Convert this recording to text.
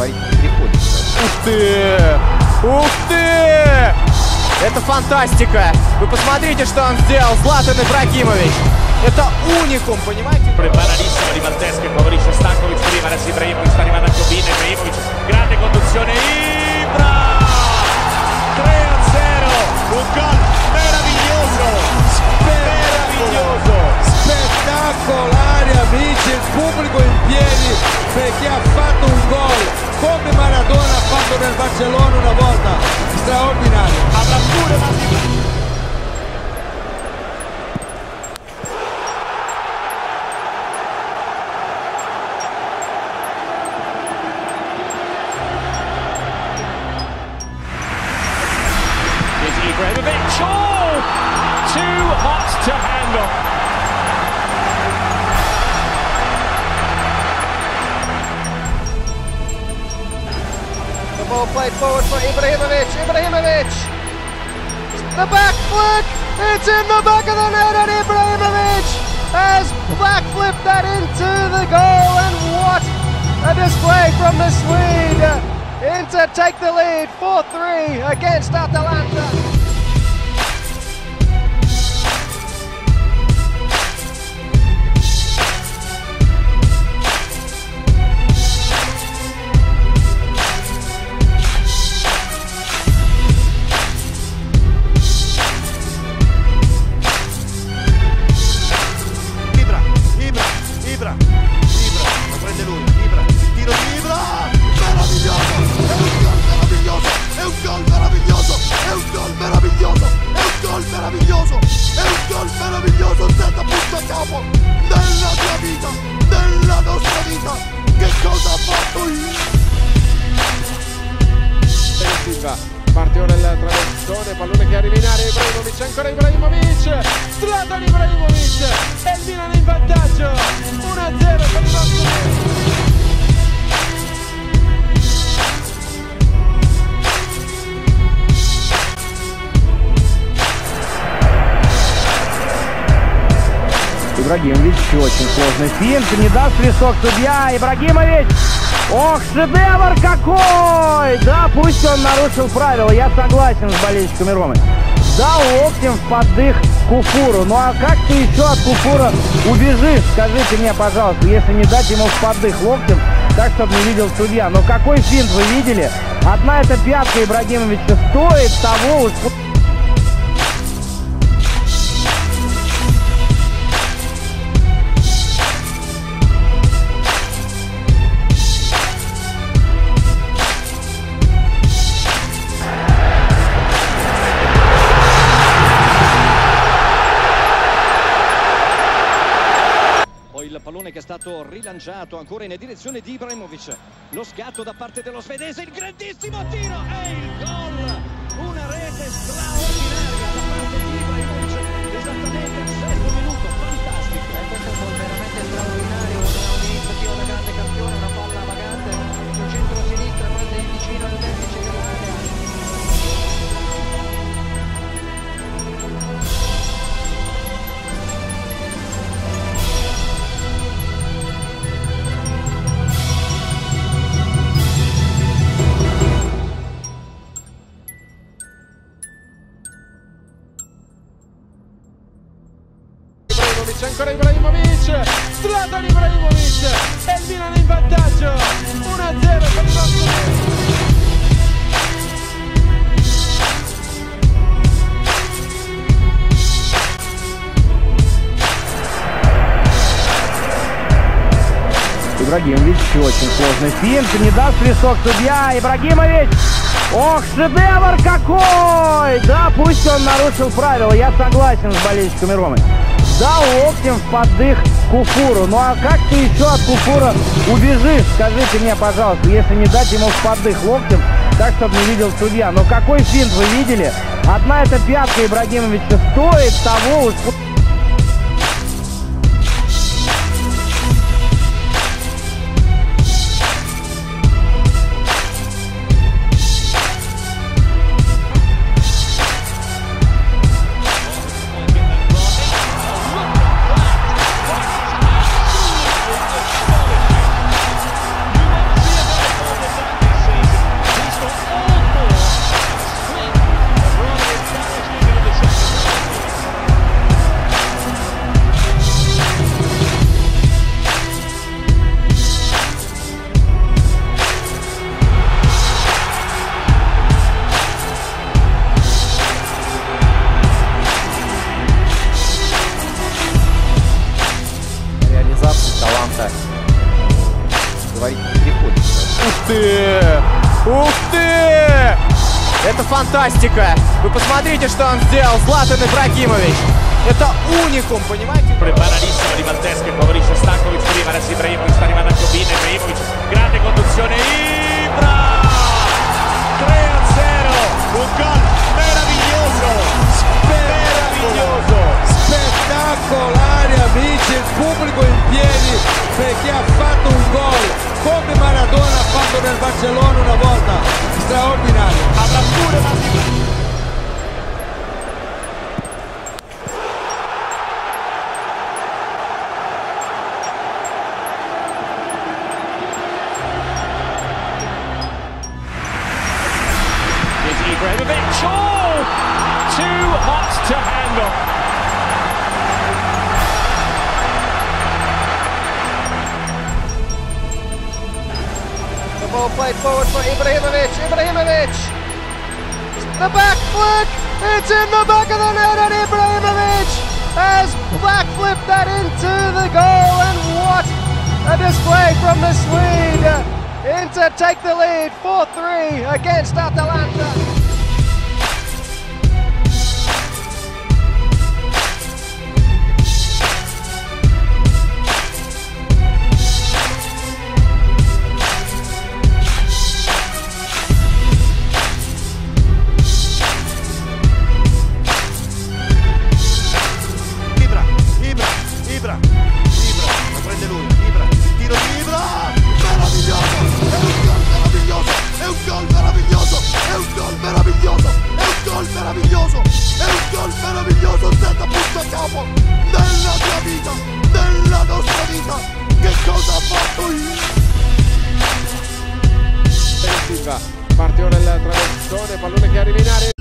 говорить не приходится. Ух ты! Ух ты! Это фантастика! Вы посмотрите, что он сделал, Златан Ибрагимович! Это уникум, понимаете? Preparatissimo di Maltese che favorisce Stankovic, prima adesso Ibrahimovic sta arrivando a Copina, Ibrahimovic, grande conduzione, Ibra! 3-0, un gol meraviglioso, meraviglioso, spettacolare! Amici, il pubblico in piedi perché ha fatto un gol come Maradona ha fatto nel Barcellona una volta, straordinario. Avrà pure una played forward for Ibrahimovic. Ibrahimovic. The back flick. It's in the back of the net and Ibrahimovic has back flipped that into the goal. And what a display from the Swede. Inter take the lead 4-3 against Atalanta. Capo della tua vita, della nostra vita, che cosa ha fatto il Silva parte ora il traversone pallone che arriva in area Ibrahimovic ancora Ibrahimovic Zlatan Ibrahimovic e il Milan in vantaggio 1-0 per il Ибрагимович, очень сложный финт, не даст лесок судья, Ибрагимович! Ох, шедевр какой! Да, пусть он нарушил правила, я согласен с болельщиками Ромы. Дал локтем в поддых Куфуру. Ну а как ты еще от Куфура убежишь? Скажите мне, пожалуйста, если не дать ему в поддых локтем, так, чтобы не видел судья. Но какой финт вы видели? Одна эта пятка Ибрагимовича стоит того, уж pallone che è stato rilanciato ancora in direzione di Ibrahimovic. Lo scatto da parte dello svedese, il grandissimo tiro e il gol! Una rete straordinaria da parte di Ibrahimovic. Esattamente il sesto minuto, fantastico. Questo è veramente straordinario, ancora Ibrahimovic Zlatan Ibrahimovic e il Milan in vantaggio 1-0 per il nostro Ибрагимович, очень сложный финт, не даст лесок судья, Ибрагимович! Ох, шедевр какой! Да, пусть он нарушил правила, я согласен с болельщиками Ромы. Дал локтем в поддых Куфуру. Ну а как ты еще от Куфура убежишь? Скажите мне, пожалуйста, если не дать ему в поддых локтем, так, чтобы не видел судья. Но какой финт вы видели? Одна эта пятка Ибрагимовича стоит того, уж ты! Ух ты! Это фантастика! Вы посмотрите, что он сделал, Златан Ибрагимович! Это уникум, понимаете? Fatto nel Barcellona una volta, straordinario. Avrà pure. Here's Ibrahimovic. Oh! Too hot to handle. Ball played forward for Ibrahimovic. Ibrahimovic. The back flick. It's in the back of the net, and Ibrahimovic has back flipped that into the goal. And what a display from the Swede! Inter take the lead 4-3 against Atalanta. hay que adivinar.